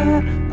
that